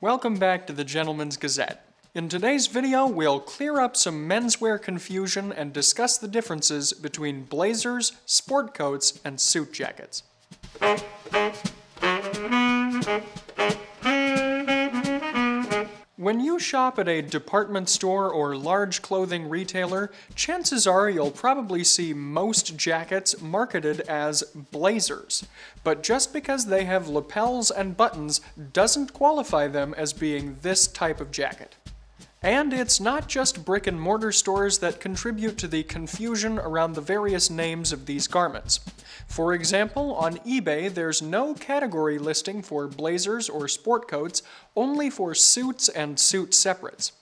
Welcome back to the Gentleman's Gazette. In today's video, we'll clear up some menswear confusion and discuss the differences between blazers, sport coats, and suit jackets. When you shop at a department store or large clothing retailer, chances are you'll probably see most jackets marketed as blazers. But just because they have lapels and buttons doesn't qualify them as being this type of jacket. And it's not just brick and mortar stores that contribute to the confusion around the various names of these garments. For example, on eBay, there's no category listing for blazers or sport coats, only for suits and suit separates.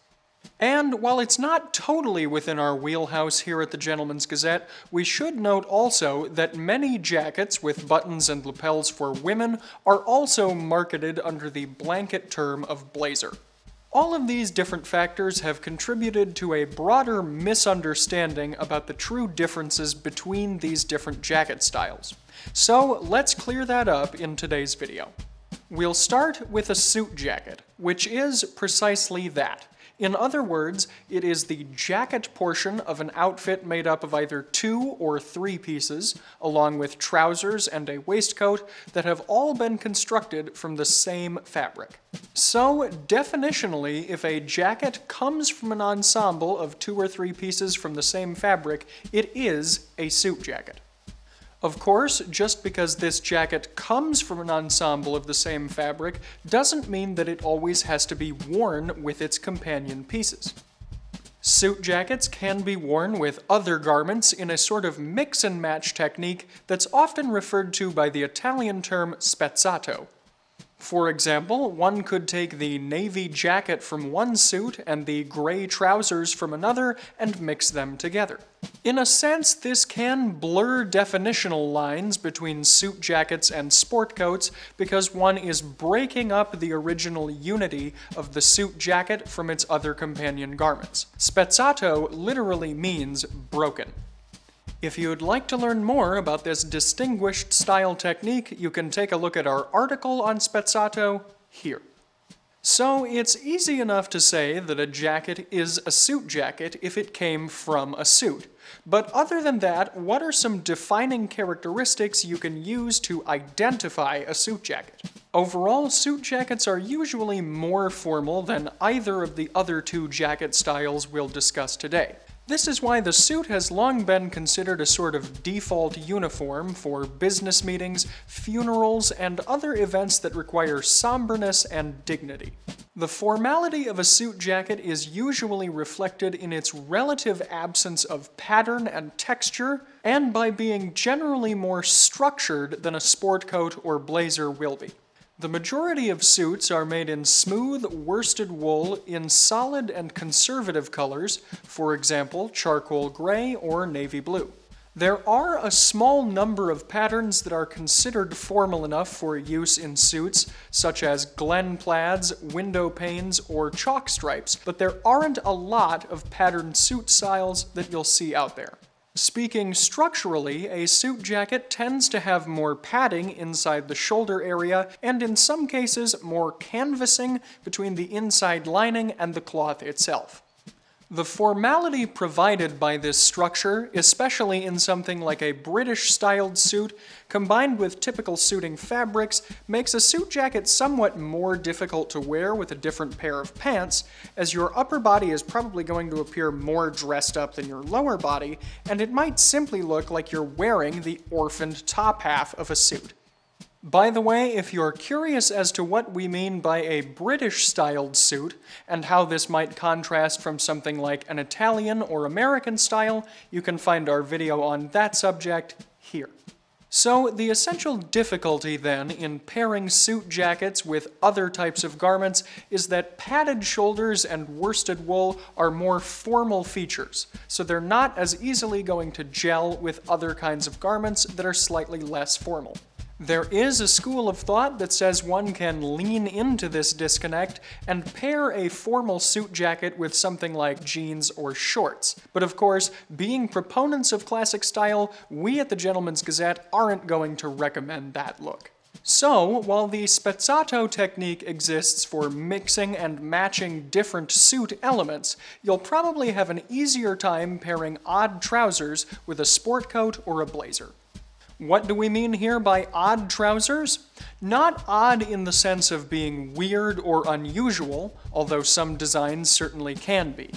And while it's not totally within our wheelhouse here at the Gentleman's Gazette, we should note also that many jackets with buttons and lapels for women are also marketed under the blanket term of blazer. All of these different factors have contributed to a broader misunderstanding about the true differences between these different jacket styles. So let's clear that up in today's video. We'll start with a suit jacket, which is precisely that. In other words, it is the jacket portion of an outfit made up of either two or three pieces, along with trousers and a waistcoat that have all been constructed from the same fabric. So, definitionally, if a jacket comes from an ensemble of two or three pieces from the same fabric, it is a suit jacket. Of course, just because this jacket comes from an ensemble of the same fabric doesn't mean that it always has to be worn with its companion pieces. Suit jackets can be worn with other garments in a sort of mix and match technique that's often referred to by the Italian term spezzato. For example, one could take the navy jacket from one suit and the gray trousers from another and mix them together. In a sense, this can blur definitional lines between suit jackets and sport coats because one is breaking up the original unity of the suit jacket from its other companion garments. Spezzato literally means broken. If you'd like to learn more about this distinguished style technique, you can take a look at our article on spezzato here. So it's easy enough to say that a jacket is a suit jacket if it came from a suit. But other than that, what are some defining characteristics you can use to identify a suit jacket? Overall, suit jackets are usually more formal than either of the other two jacket styles we'll discuss today. This is why the suit has long been considered a sort of default uniform for business meetings, funerals, and other events that require somberness and dignity. The formality of a suit jacket is usually reflected in its relative absence of pattern and texture, and by being generally more structured than a sport coat or blazer will be. The majority of suits are made in smooth worsted wool in solid and conservative colors, for example, charcoal gray or navy blue. There are a small number of patterns that are considered formal enough for use in suits, such as Glen plaids, window panes, or chalk stripes, but there aren't a lot of patterned suit styles that you'll see out there. Speaking structurally, a suit jacket tends to have more padding inside the shoulder area, and in some cases, more canvassing between the inside lining and the cloth itself. The formality provided by this structure, especially in something like a British-styled suit, combined with typical suiting fabrics, makes a suit jacket somewhat more difficult to wear with a different pair of pants, as your upper body is probably going to appear more dressed up than your lower body, and it might simply look like you're wearing the orphaned top half of a suit. By the way, if you're curious as to what we mean by a British-styled suit and how this might contrast from something like an Italian or American style, you can find our video on that subject here. So the essential difficulty then in pairing suit jackets with other types of garments is that padded shoulders and worsted wool are more formal features, so they're not as easily going to gel with other kinds of garments that are slightly less formal. There is a school of thought that says one can lean into this disconnect and pair a formal suit jacket with something like jeans or shorts. But of course, being proponents of classic style, we at the Gentleman's Gazette aren't going to recommend that look. So, while the spezzato technique exists for mixing and matching different suit elements, you'll probably have an easier time pairing odd trousers with a sport coat or a blazer. What do we mean here by odd trousers? Not odd in the sense of being weird or unusual, although some designs certainly can be.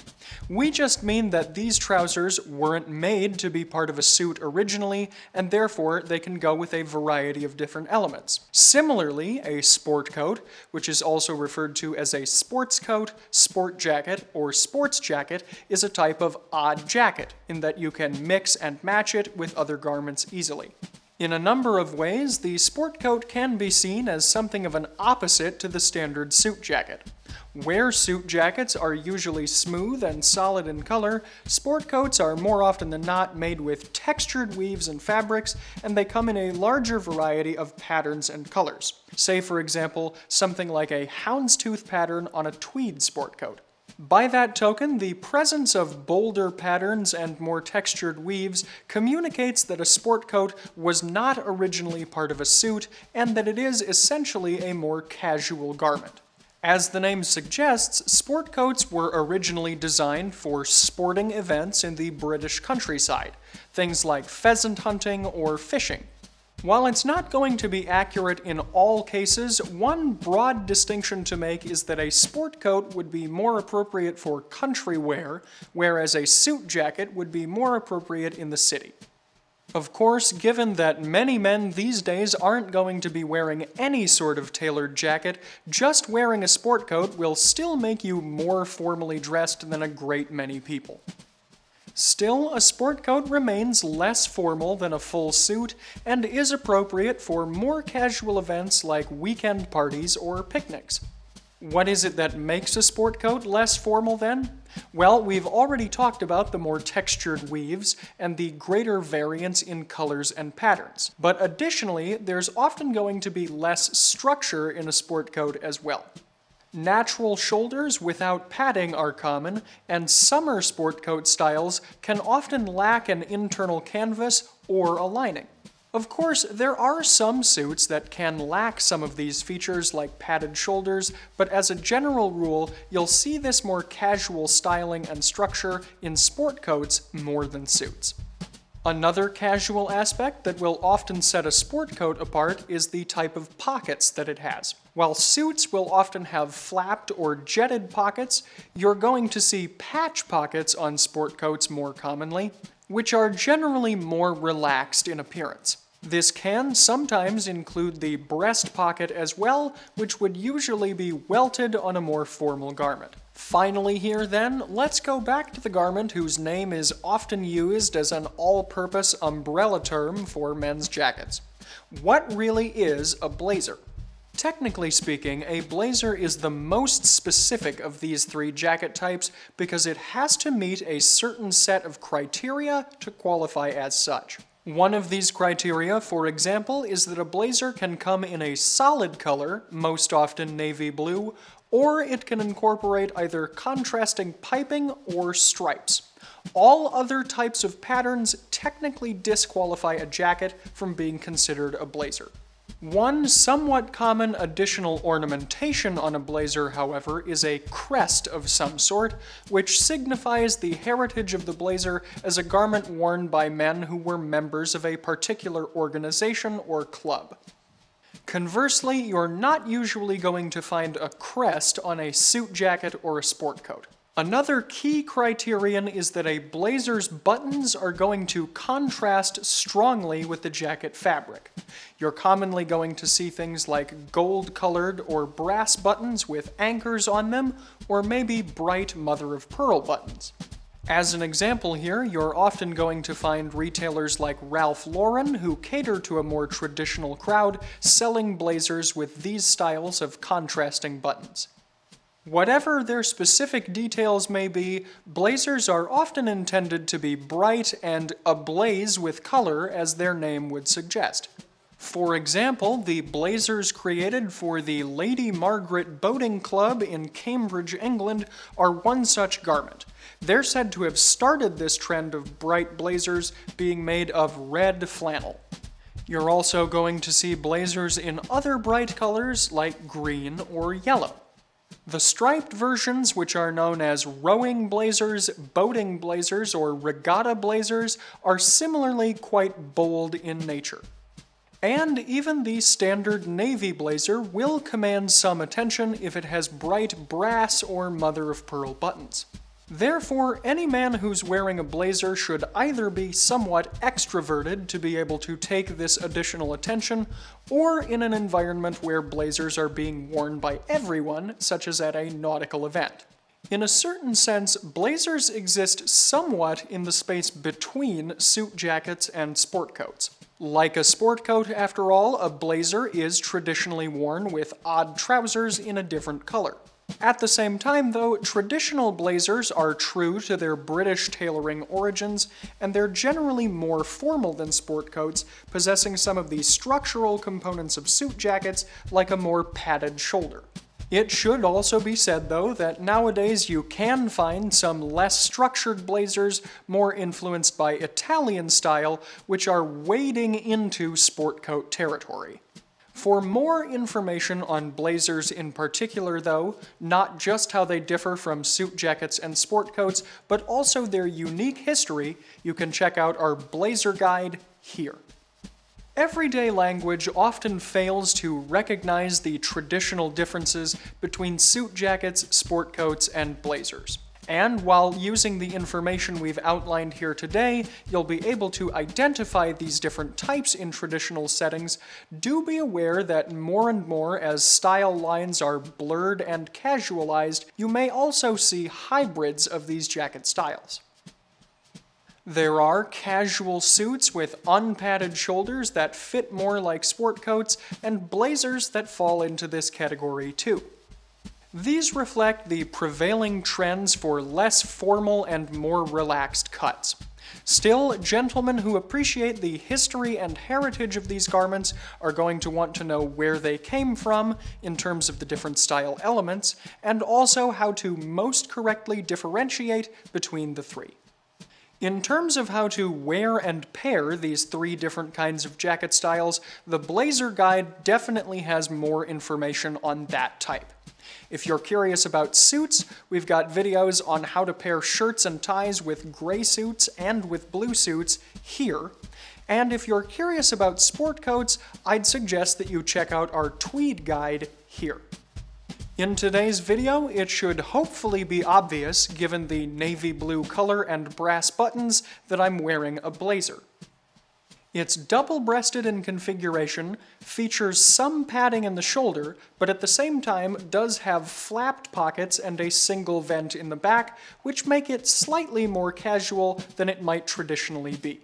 We just mean that these trousers weren't made to be part of a suit originally, and therefore they can go with a variety of different elements. Similarly, a sport coat, which is also referred to as a sports coat, sport jacket, or sports jacket, is a type of odd jacket, in that you can mix and match it with other garments easily. In a number of ways, the sport coat can be seen as something of an opposite to the standard suit jacket. Where suit jackets are usually smooth and solid in color, sport coats are more often than not made with textured weaves and fabrics, and they come in a larger variety of patterns and colors. Say, for example, something like a houndstooth pattern on a tweed sport coat. By that token, the presence of bolder patterns and more textured weaves communicates that a sport coat was not originally part of a suit and that it is essentially a more casual garment. As the name suggests, sport coats were originally designed for sporting events in the British countryside, things like pheasant hunting or fishing. While it's not going to be accurate in all cases, one broad distinction to make is that a sport coat would be more appropriate for country wear, whereas a suit jacket would be more appropriate in the city. Of course, given that many men these days aren't going to be wearing any sort of tailored jacket, just wearing a sport coat will still make you more formally dressed than a great many people. Still, a sport coat remains less formal than a full suit and is appropriate for more casual events like weekend parties or picnics. What is it that makes a sport coat less formal then? Well, we've already talked about the more textured weaves and the greater variance in colors and patterns. But additionally, there's often going to be less structure in a sport coat as well. Natural shoulders without padding are common, and summer sport coat styles can often lack an internal canvas or a lining. Of course, there are some suits that can lack some of these features like padded shoulders, but as a general rule, you'll see this more casual styling and structure in sport coats more than suits. Another casual aspect that will often set a sport coat apart is the type of pockets that it has. While suits will often have flapped or jetted pockets, you're going to see patch pockets on sport coats more commonly, which are generally more relaxed in appearance. This can sometimes include the breast pocket as well, which would usually be welted on a more formal garment. Finally here then, let's go back to the garment whose name is often used as an all-purpose umbrella term for men's jackets. What really is a blazer? Technically speaking, a blazer is the most specific of these three jacket types because it has to meet a certain set of criteria to qualify as such. One of these criteria, for example, is that a blazer can come in a solid color, most often navy blue, or it can incorporate either contrasting piping or stripes. All other types of patterns technically disqualify a jacket from being considered a blazer. One somewhat common additional ornamentation on a blazer, however, is a crest of some sort, which signifies the heritage of the blazer as a garment worn by men who were members of a particular organization or club. Conversely, you're not usually going to find a crest on a suit jacket or a sport coat. Another key criterion is that a blazer's buttons are going to contrast strongly with the jacket fabric. You're commonly going to see things like gold-colored or brass buttons with anchors on them, or maybe bright mother-of-pearl buttons. As an example here, you're often going to find retailers like Ralph Lauren who cater to a more traditional crowd selling blazers with these styles of contrasting buttons. Whatever their specific details may be, blazers are often intended to be bright and ablaze with color as their name would suggest. For example, the blazers created for the Lady Margaret Boating Club in Cambridge, England are one such garment. They're said to have started this trend of bright blazers being made of red flannel. You're also going to see blazers in other bright colors like green or yellow. The striped versions, which are known as rowing blazers, boating blazers, or regatta blazers, are similarly quite bold in nature. And even the standard navy blazer will command some attention if it has bright brass or mother of pearl buttons. Therefore, any man who's wearing a blazer should either be somewhat extroverted to be able to take this additional attention, or in an environment where blazers are being worn by everyone, such as at a nautical event. In a certain sense, blazers exist somewhat in the space between suit jackets and sport coats. Like a sport coat, after all, a blazer is traditionally worn with odd trousers in a different color. At the same time, though, traditional blazers are true to their British tailoring origins, and they're generally more formal than sport coats, possessing some of the structural components of suit jackets, like a more padded shoulder. It should also be said, though, that nowadays you can find some less structured blazers more influenced by Italian style, which are wading into sport coat territory. For more information on blazers in particular, though, not just how they differ from suit jackets and sport coats, but also their unique history, you can check out our blazer guide here. Everyday language often fails to recognize the traditional differences between suit jackets, sport coats, and blazers. And while using the information we've outlined here today, you'll be able to identify these different types in traditional settings, do be aware that more and more as style lines are blurred and casualized, you may also see hybrids of these jacket styles. There are casual suits with unpadded shoulders that fit more like sport coats, and blazers that fall into this category too. These reflect the prevailing trends for less formal and more relaxed cuts. Still, gentlemen who appreciate the history and heritage of these garments are going to want to know where they came from in terms of the different style elements, and also how to most correctly differentiate between the three. In terms of how to wear and pair these three different kinds of jacket styles, the Blazer Guide definitely has more information on that type. If you're curious about suits, we've got videos on how to pair shirts and ties with gray suits and with blue suits here. And if you're curious about sport coats, I'd suggest that you check out our tweed guide here. In today's video, it should hopefully be obvious, given the navy blue color and brass buttons, that I'm wearing a blazer. It's double-breasted in configuration, features some padding in the shoulder, but at the same time does have flapped pockets and a single vent in the back, which make it slightly more casual than it might traditionally be.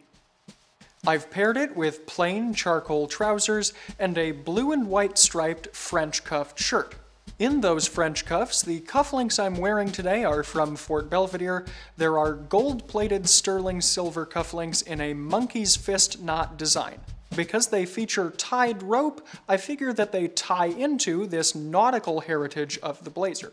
I've paired it with plain charcoal trousers and a blue and white striped French cuffed shirt. In those French cuffs, the cufflinks I'm wearing today are from Fort Belvedere. There are gold-plated sterling silver cufflinks in a monkey's fist knot design. Because they feature tied rope, I figure that they tie into this nautical heritage of the blazer.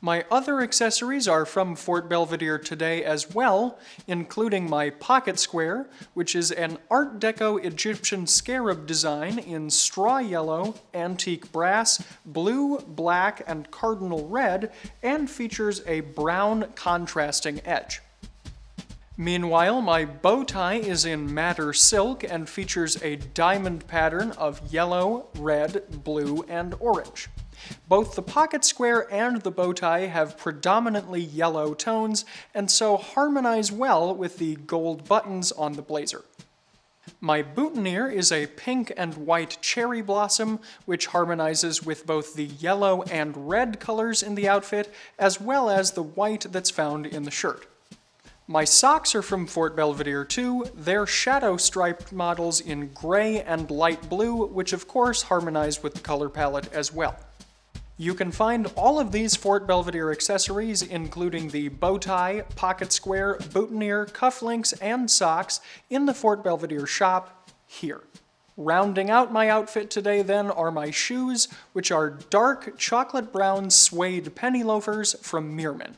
My other accessories are from Fort Belvedere today as well, including my pocket square, which is an Art Deco Egyptian scarab design in straw yellow, antique brass, blue, black, and cardinal red, and features a brown contrasting edge. Meanwhile, my bow tie is in madder silk and features a diamond pattern of yellow, red, blue, and orange. Both the pocket square and the bow tie have predominantly yellow tones, and so harmonize well with the gold buttons on the blazer. My boutonniere is a pink and white cherry blossom, which harmonizes with both the yellow and red colors in the outfit, as well as the white that's found in the shirt. My socks are from Fort Belvedere too. They're shadow striped models in gray and light blue, which of course harmonize with the color palette as well. You can find all of these Fort Belvedere accessories, including the bow tie, pocket square, boutonniere, cufflinks, and socks, in the Fort Belvedere shop here. Rounding out my outfit today then are my shoes, which are dark chocolate brown suede penny loafers from Meermin.